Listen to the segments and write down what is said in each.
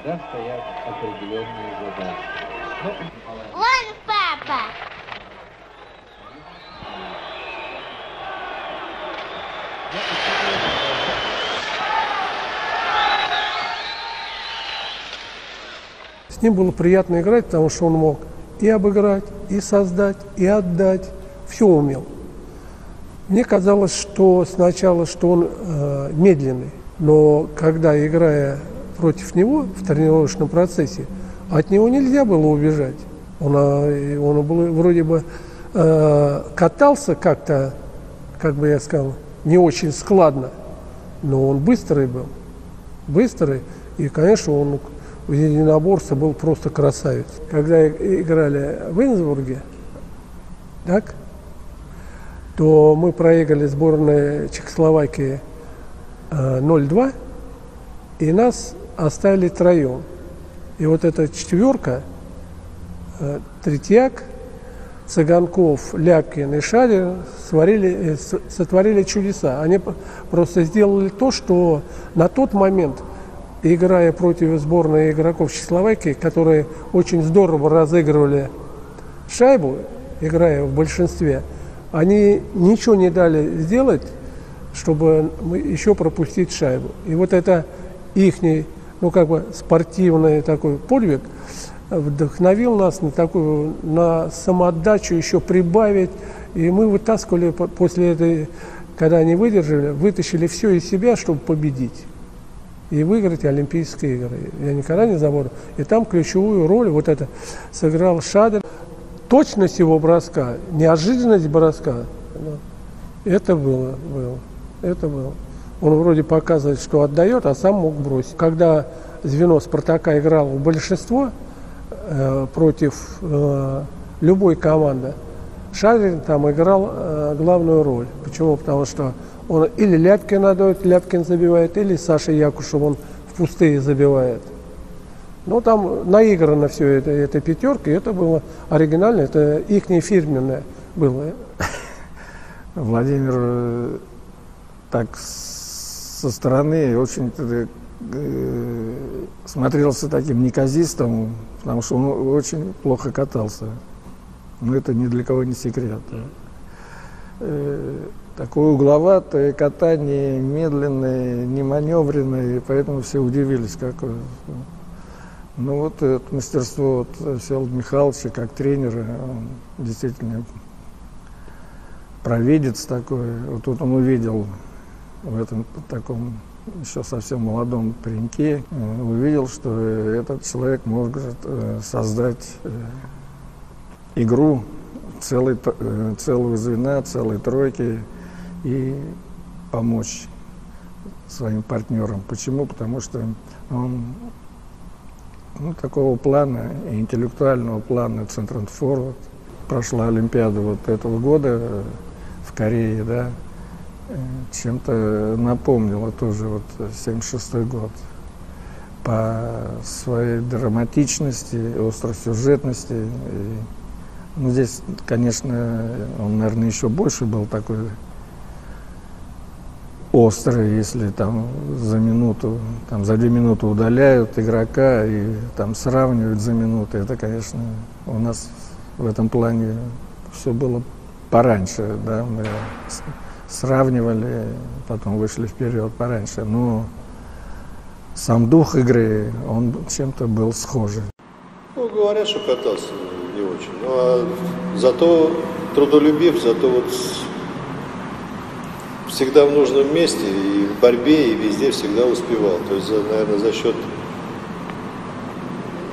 всегда стоят определенные задачи. Ну, Вон папа! С ним было приятно играть, потому что он мог и обыграть, и создать, и отдать. Все умел. Мне казалось, что сначала, что он э, медленный, но когда играя против него в тренировочном процессе, от него нельзя было убежать. Он, э, он был, вроде бы э, катался как-то, как бы я сказал, не очень складно, но он быстрый был. Быстрый. И, конечно, он в единоборстве был просто красавец. Когда играли в Инсбурге, так, то мы проиграли сборной Чехословакии э, 0-2, и нас оставили троем. И вот эта четверка, э, Третьяк, Цыганков, Ляпкин и Шадин сварили, э, сотворили чудеса. Они просто сделали то, что на тот момент, играя против сборной игроков Чехословакии, которые очень здорово разыгрывали шайбу, играя в большинстве, они ничего не дали сделать, чтобы еще пропустить шайбу. И вот это ихний, ну как бы спортивный такой подвиг вдохновил нас на такую, на самоотдачу еще прибавить. И мы вытаскивали после этой, когда они выдержали, вытащили все из себя, чтобы победить и выиграть Олимпийские игры. Я никогда не забуду. И там ключевую роль вот это сыграл Шадер. Точность его броска, неожиданность броска, это было, было, это было. Он вроде показывает, что отдает, а сам мог бросить. Когда звено Спартака играло большинство э, против э, любой команды, Шадрин там играл э, главную роль. Почему? Потому что он или Ляпкин отдает, Ляпкин забивает, или Саша Якушев, он в пустые забивает. Ну, там наиграно все это, это пятерка, и это было оригинально, это их фирменное было. Владимир э, так со стороны очень э, смотрелся таким неказистом, потому что он очень плохо катался. Но это ни для кого не секрет. Да. Э, такое угловатое катание, медленное, неманевренное, поэтому все удивились, какое. Ну вот это мастерство вот Всеволода Михайловича как тренера, он действительно провидец такой. Вот тут он увидел в этом таком еще совсем молодом пареньке, увидел, что этот человек может э, создать э, игру целой, э, целого звена, целой тройки и помочь своим партнерам. Почему? Потому что он ну, такого плана, интеллектуального плана, центр форвард. Прошла Олимпиада вот этого года в Корее, да, чем-то напомнила тоже вот 76 год по своей драматичности, остросюжетности. И, ну, здесь, конечно, он, наверное, еще больше был такой острый, если там за минуту, там за две минуты удаляют игрока и там сравнивают за минуту. Это, конечно, у нас в этом плане все было пораньше, да, мы сравнивали, потом вышли вперед пораньше. Но сам дух игры, он чем-то был схожий. Ну, говорят, что катался не очень. Ну, а зато трудолюбив, зато вот всегда в нужном месте, и в борьбе, и везде всегда успевал. То есть, наверное, за счет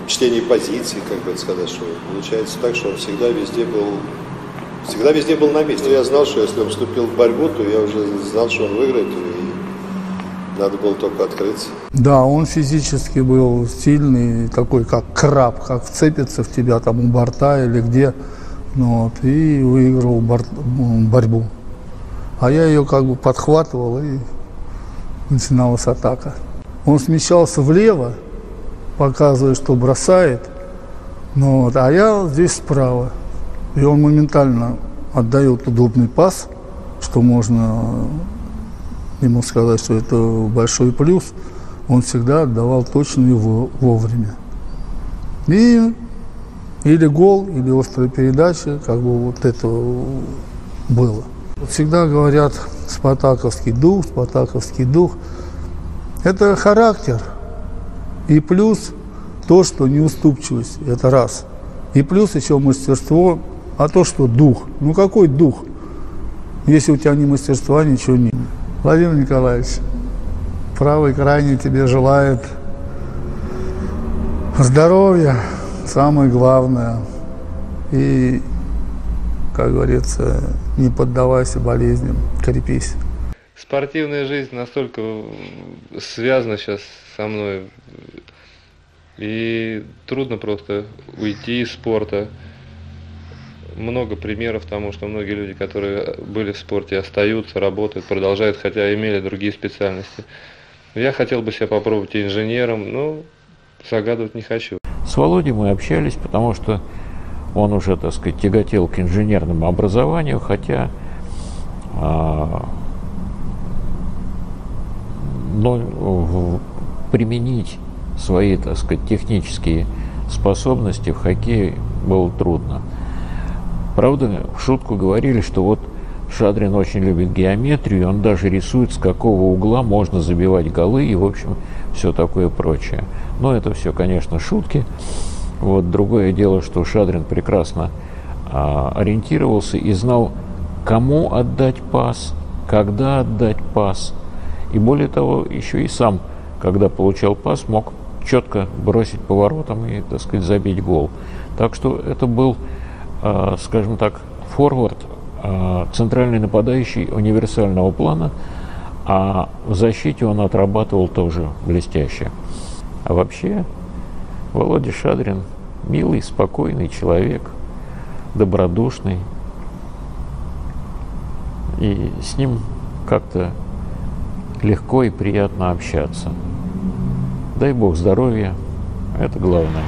чтения позиций, как бы сказать, что получается так, что он всегда везде был, всегда везде был на месте. Я знал, что если он вступил в борьбу, то я уже знал, что он выиграет, и надо было только открыться. Да, он физически был сильный, такой как краб, как вцепится в тебя там у борта или где, ну, вот, и выиграл бор- борьбу. А я ее как бы подхватывал и начиналась атака. Он смещался влево, показывая, что бросает, ну, вот, а я здесь справа. И он моментально отдает удобный пас, что можно ему сказать, что это большой плюс. он всегда отдавал точно и во- вовремя. И или гол, или острая передача, как бы вот это было. Всегда говорят спартаковский дух, спартаковский дух. Это характер. И плюс то, что неуступчивость, это раз. И плюс еще мастерство, а то, что дух. Ну какой дух? Если у тебя не мастерства, ничего нет. Владимир Николаевич, правый крайний тебе желает здоровья, самое главное. И, как говорится, не поддавайся болезням, крепись. Спортивная жизнь настолько связана сейчас со мной. И трудно просто уйти из спорта. Много примеров тому, что многие люди, которые были в спорте, остаются, работают, продолжают, хотя имели другие специальности. Я хотел бы себя попробовать инженером, но загадывать не хочу. С Володей мы общались, потому что он уже, так сказать, тяготел к инженерному образованию, хотя а, но применить свои, так сказать, технические способности в хоккее было трудно. Правда, в шутку говорили, что вот Шадрин очень любит геометрию, он даже рисует, с какого угла можно забивать голы и, в общем, все такое прочее. Но это все, конечно, шутки. Вот другое дело, что Шадрин прекрасно а, ориентировался и знал, кому отдать пас, когда отдать пас. И более того, еще и сам, когда получал пас, мог четко бросить поворотом и, так сказать, забить гол. Так что это был, скажем так, форвард, а, центральный нападающий универсального плана, а в защите он отрабатывал тоже блестяще. А вообще, Володя Шадрин милый, спокойный человек, добродушный. И с ним как-то легко и приятно общаться. Дай Бог здоровья, это главное.